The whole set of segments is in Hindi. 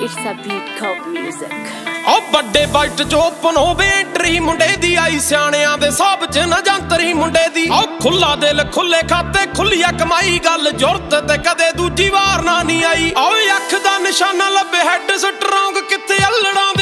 It's a beat called music. ਉਹ ਵੱਡੇ ਬਾਈਟ ਚ ਓਪਨ ਹੋਵੇ ਐਂਟਰੀ ਮੁੰਡੇ ਦੀ ਆਈ, ਸਿਆਣਿਆਂ ਦੇ ਸਭ ਚ ਨਾ ਜੰਤਰੀ ਮੁੰਡੇ ਦੀ ਉਹ ਖੁੱਲਾ ਦਿਲ ਖੁੱਲੇ ਖਾਤੇ ਖੁੱਲੀਆ ਕਮਾਈ ਗੱਲ ਜ਼ੁਰਤ ਤੇ ਕਦੇ ਦੂਜੀ ਵਾਰ ਨਾ ਨਹੀਂ ਆਈ ਓਏ ਅੱਖ ਦਾ ਨਿਸ਼ਾਨਾ ਲੱਭੇ ਹੈਡ ਸਟਰੋਂਗ ਕਿੱਥੇ ਅਲੜਾਂ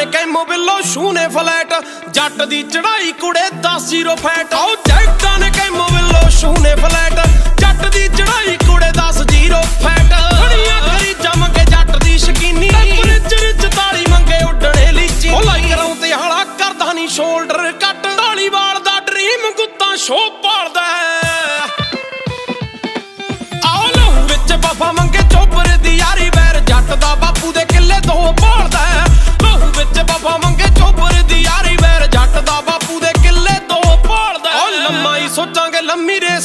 ਨੇ ਕੈਮੋ ਬਿੱਲੋ ਸ਼ੂਨੇ ਫਲੈਟ ਜੱਟ ਦੀ ਚੜਾਈ ਕੁੜੇ 10 ਜ਼ੀਰੋ ਫੈਟ ਆਓ ਜੈਕਟਾਂ ਨੇ ਕੈਮੋ ਬਿੱਲੋ ਸ਼ੂਨੇ ਫਲੈਟ ਜੱਟ ਦੀ ਚੜਾਈ ਕੁੜੇ 10 ਜ਼ੀਰੋ ਫੈਟ ਖੜੀਆਂ ਖਰੀ ਜੰਮ ਕੇ ਜੱਟ ਦੀ ਸ਼ਕੀਨੀ। ਟੈਂਪਰੇਚਰ 44 ਮੰਗੇ ਉੱਡਣੇ ਲੀਚੀ। ਉਹ ਲਾਈ ਕਰਾਂ ਤੇ ਹਾਲਾ ਕਰਦਾ ਨਹੀਂ ਸ਼ੋਲਡਰ ਕੱਟ ਢਾਲੀਵਾਲ ਦਾ ਡ੍ਰੀਮ ਗੁੱਤਾਂ ਸ਼ੋ ਪਾਲਦਾ ਹੈ। ਆਓ ਲਹੂ ਵਿੱਚ ਵਫਾ ਮੰਗੇ ਚੋਬਰ ਦੀ ਯਾਰੀ ਵੈਰ ਜੱਟ ਦਾ ਬਾਪੂ ਦੇ ਕਿੱਲੇ ਤੋਂ ਭਾਲਦਾ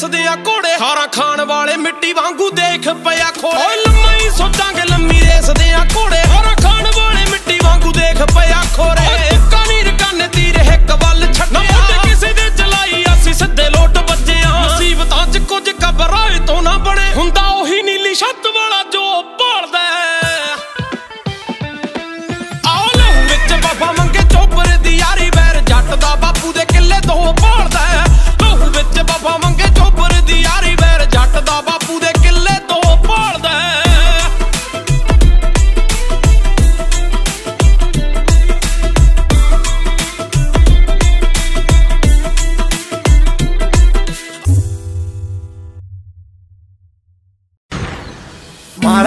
ਲੰਮੀ ਆ ਘੋੜੇ ਖਾਰਾ ਖਾਣ ਵਾਲੇ ਮਿੱਟੀ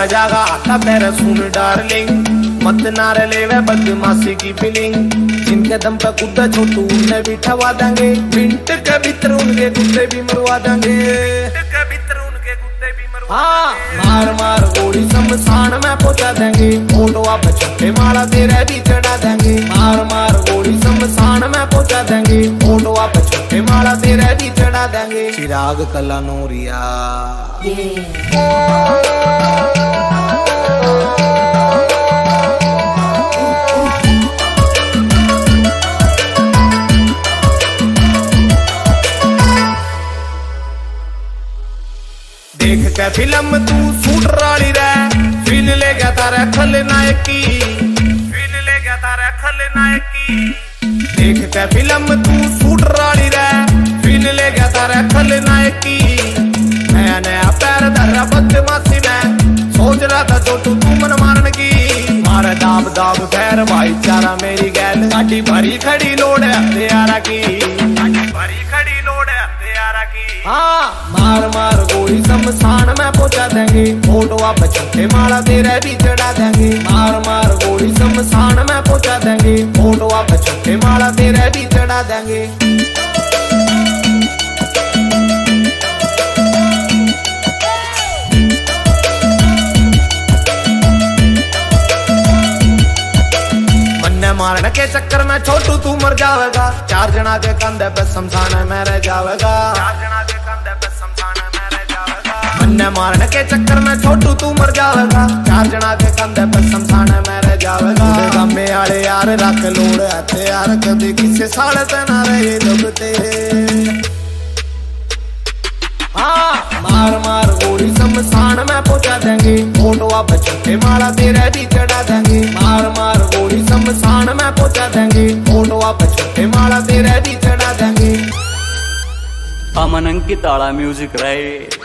जागा आता मेरा सुन डार्लिंग। मत नारे ले वे बदमाशी की फीलिंग जिनके दम पे गुड्डा छोटू उन्हें भी ठवा देंगे। मिनट के भीतर उनके कुत्ते भी मरवा देंगे। हाँ। मार मार गोली शमशान में पहुँचा देंगे। फ़ोटो आप छठे माला तेरे भी चढ़ा देंगे। मार मार गोली शमशान में पहुँचा देंगे। फ़ोटो देंगे। चिराग कला नूरिया देख के फ़िल्म तू सूट राली रे। फील ले गया तारा खलनायक की फील ले गया तारा खलनायक की देख के फ़िल्म गैल गाड़ी भरी खड़ी लोड है, हथियारा की। की। हाँ मार मार, गोली, शमशान में देंगे। फ़ोटो आप छठे माला तेरे भी चढ़ा देंगे। मार मार, गोली, शमशान में पहुँचा देंगे। फ़ोटो आप छठे माला के चक्कर में छोटू, तू मर जावेगा। चार जना के कंधे पे शमशान में रह जावेगा। मारने के चक्कर में छोटू, तू मर जावेगा। चार जना के कंधे पे शमशान में रह जावेगा। गमे आले यार रख लोड़ हथे यार कभी किसे साले ते ना रहे दुखते हाँ मार मार गोली शमशान में पहुँचा देंगे। फ़ोटो आप छठे माला तेरे भी चढ़ा देंगे। मार मार माला आला म्यूज़िक चढ़ा